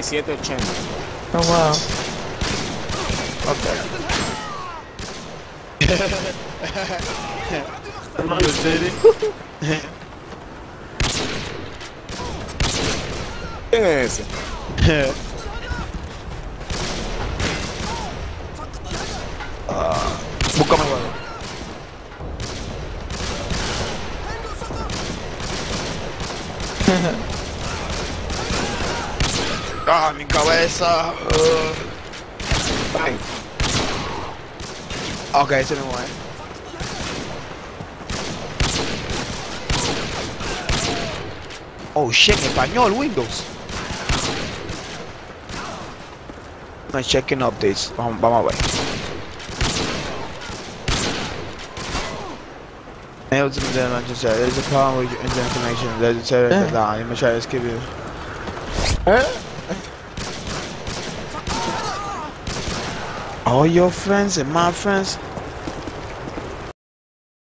77.80. Oh, wow. Ok. ¿Quién es ese? uh, búscame. ah, mi cabeza. Ay, Ok, ese mismo es. Oh shit, en español, Windows. No checking updates. Vamos, vamos a ver. Mail to the Manchester. There's a problem with your internet connection. There's a Eh. down. Let me try to skip you. ¿Eh? All your friends and my friends